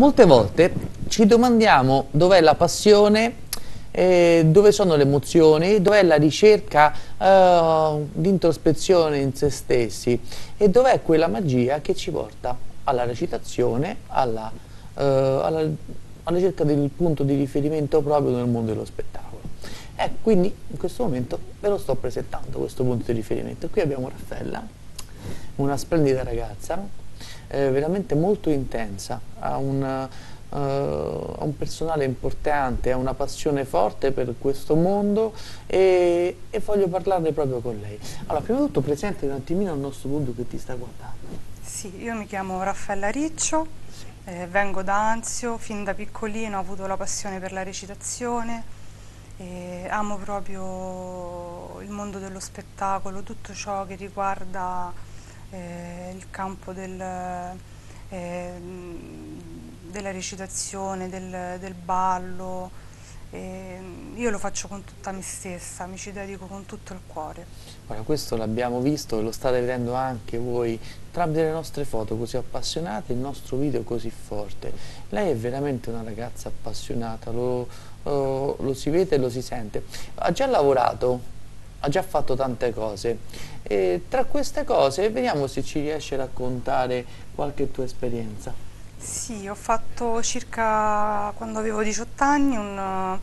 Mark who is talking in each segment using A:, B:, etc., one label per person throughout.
A: Molte volte ci domandiamo dov'è la passione, eh, dove sono le emozioni, dov'è la ricerca eh, di introspezione in se stessi e dov'è quella magia che ci porta alla recitazione, alla, eh, alla, alla ricerca del punto di riferimento proprio nel mondo dello spettacolo. Eh, quindi in questo momento ve lo sto presentando questo punto di riferimento. Qui abbiamo Raffaella, una splendida ragazza, eh, veramente molto intensa, ha, una, uh, un personale importante, ha una passione forte per questo mondo e, e, voglio parlarne proprio con lei. Allora, prima di tutto presenti un attimino al nostro pubblico che ti sta guardando.
B: Sì, io mi chiamo Raffaella Riccio, sì. eh, vengo da Anzio, fin da piccolino ho avuto la passione per la recitazione, amo proprio il mondo dello spettacolo, tutto ciò che riguarda eh, il campo del, eh, della recitazione, del, del ballo. Eh, io lo faccio con tutta me stessa, mi ci dedico con tutto il cuore.
A: Ora, questo l'abbiamo visto e lo state vedendo anche voi tramite le nostre foto così appassionate, il nostro video così forte. Lei è veramente una ragazza appassionata, lo, lo, lo si vede e lo si sente. Ha già lavorato ha già fatto tante cose e tra queste cose vediamo se ci riesci a raccontare qualche tua esperienza.
B: Sì, ho fatto circa quando avevo 18 anni un,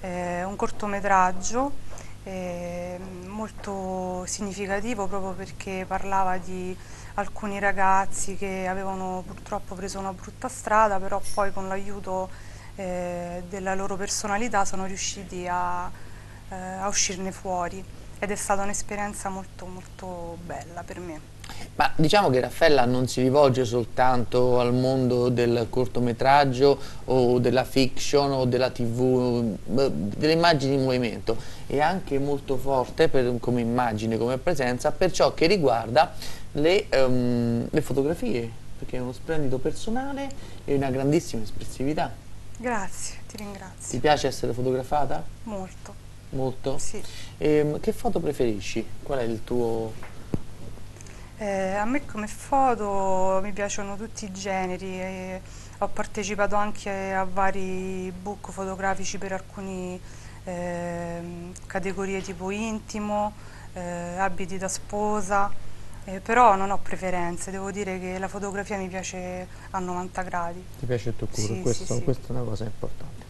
B: eh, un cortometraggio eh, molto significativo proprio perché parlava di alcuni ragazzi che avevano purtroppo preso una brutta strada però poi con l'aiuto eh, della loro personalità sono riusciti a, eh, a uscirne fuori ed è stata un'esperienza molto molto bella per me.
A: Ma diciamo che Raffaella non si rivolge soltanto al mondo del cortometraggio o della fiction o della tv, delle immagini in movimento, è anche molto forte per, come immagine, come presenza per ciò che riguarda le, um, le fotografie, perché è uno splendido personale e una grandissima espressività.
B: Grazie, ti ringrazio.
A: Ti piace essere fotografata?
B: Molto.
A: Molto?
B: Sì.
A: E, ehm, che foto preferisci? Qual è il tuo...
B: Eh, a me come foto mi piacciono tutti i generi, ho partecipato anche a vari book fotografici per alcune eh, categorie tipo intimo, eh, abiti da sposa, eh, però non ho preferenze, devo dire che la fotografia mi piace a 90 gradi.
A: Ti piace il tuo cuore,
B: sì,
A: questo,
B: sì,
A: questa è una cosa importante.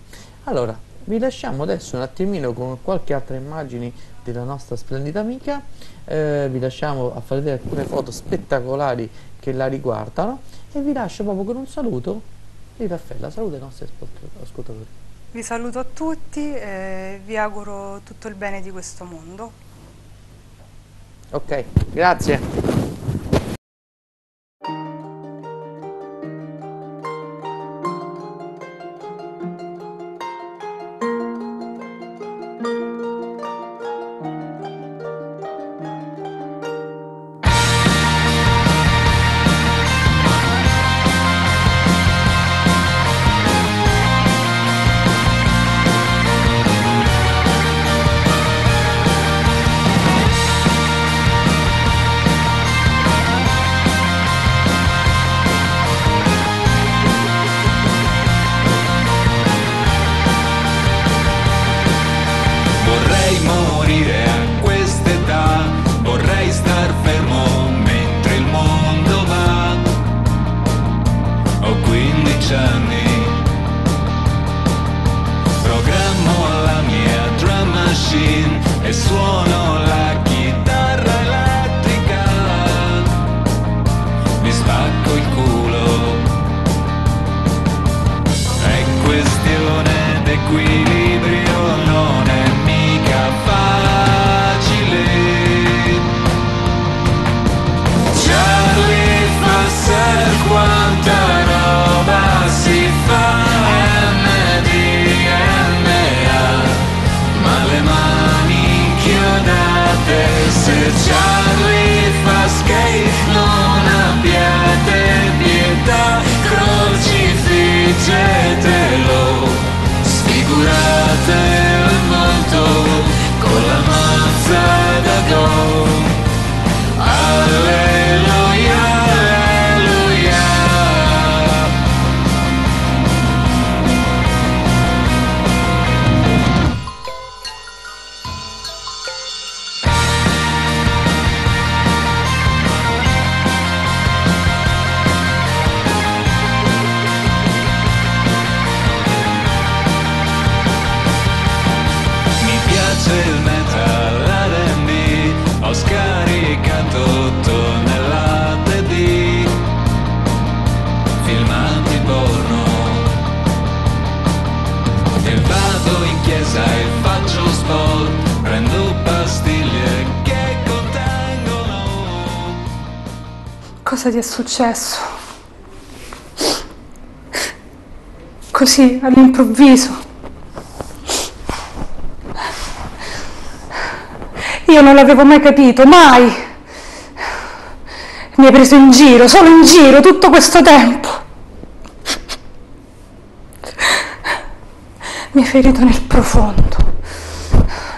A: Allora, vi lasciamo adesso un attimino con qualche altra immagine della nostra splendida amica, eh, vi lasciamo a fare vedere alcune foto spettacolari che la riguardano e vi lascio proprio con un saluto di Raffaella, saluta i nostri ascoltatori.
B: Vi saluto a tutti e vi auguro tutto il bene di questo mondo.
A: Ok, grazie.
C: Le
B: Cosa ti è successo? Così, all'improvviso. Io non l'avevo mai capito, mai. Mi hai preso in giro, solo in giro, tutto questo tempo. Mi hai ferito nel profondo.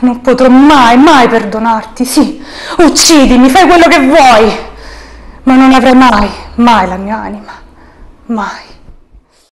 B: Non potrò mai, mai perdonarti, sì. Uccidimi, fai quello che vuoi ma non avrei mai, mai la mia anima, mai.